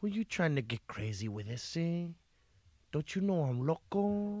Were you trying to get crazy with this? Eh? Don't you know I'm loco?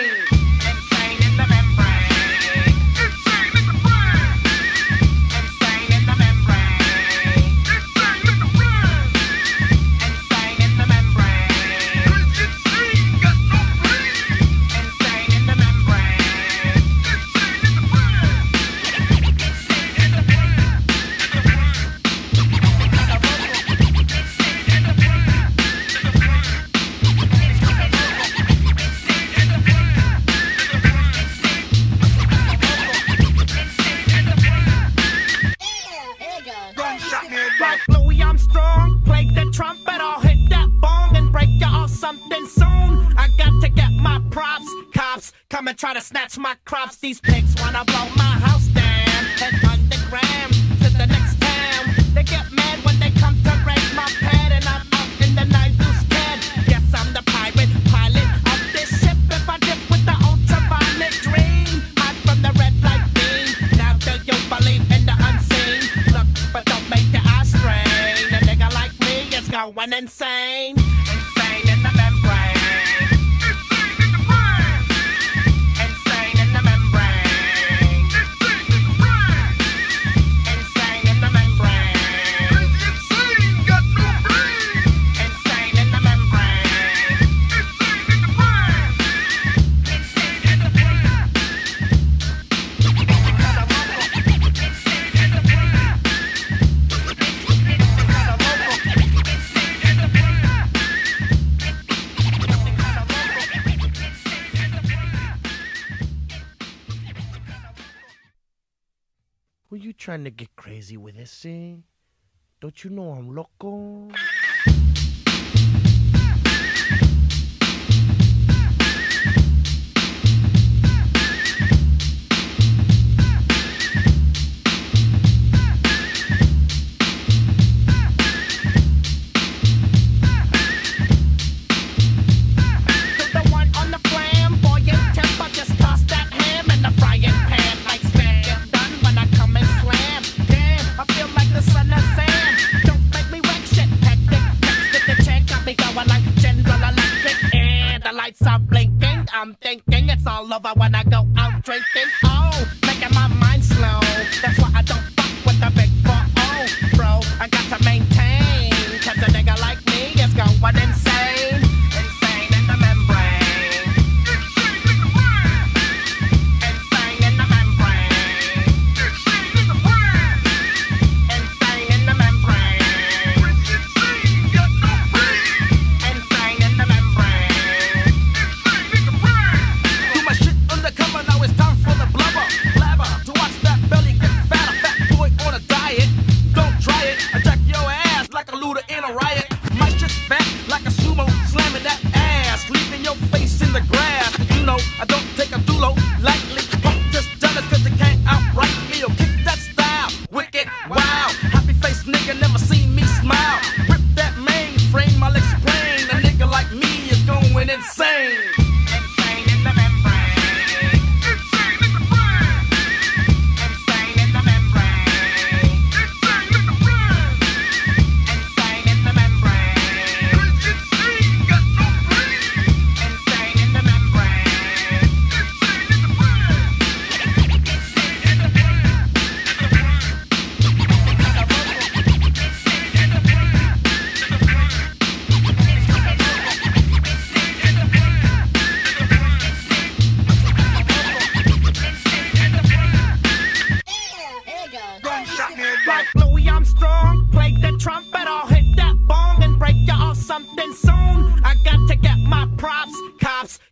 King. to snatch my crops. These pigs wanna blow my house down. Head underground to the next town. They get mad when they come to raid my pad, and I'm out in the night loose pad. Yes, I'm the pirate pilot of this ship. If I dip with the ultraviolet dream, hide from the red light beam. Now do you believe in the unseen? Look, but don't make your eyes strain. A nigga like me is going insane. trying to get crazy with this, thing, Don't you know I'm loco? I'm thinking it's all over when I go out drinking. Oh.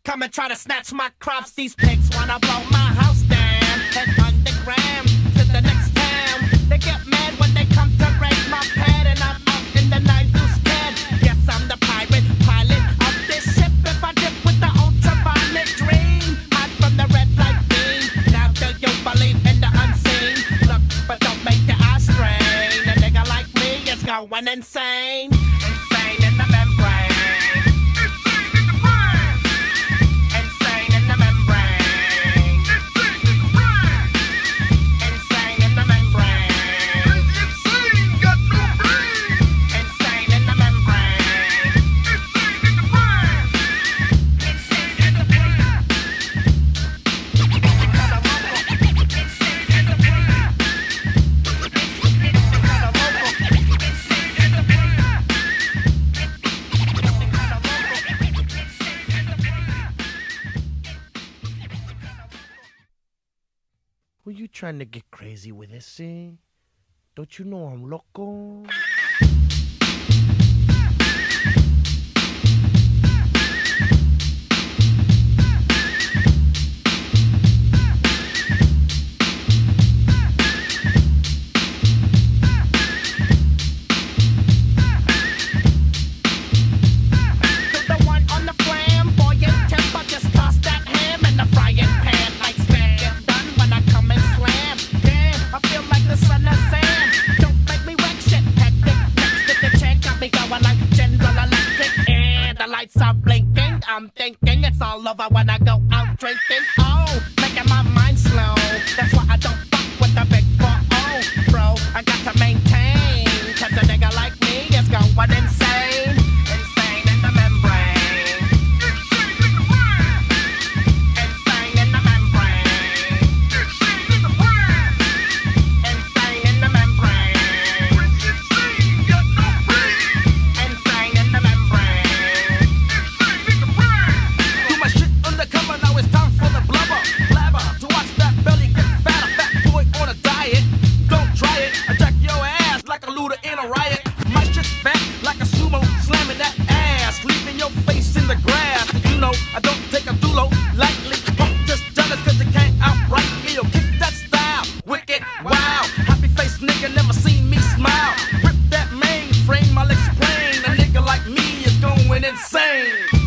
Come and try to snatch my crops. These pigs wanna blow my house down. Head underground to the next town. They get mad when they come to raid my pad, and I'm out in the night deuce cab. Yes, I'm the pirate pilot of this ship. If I dip with the ultraviolet dream, hide from the red light beam. Now do you believe in the unseen? Look, but don't make your eyes strain. A nigga like me is going. Insane Who you trying to get crazy with this, see? Don't you know I'm loco? James.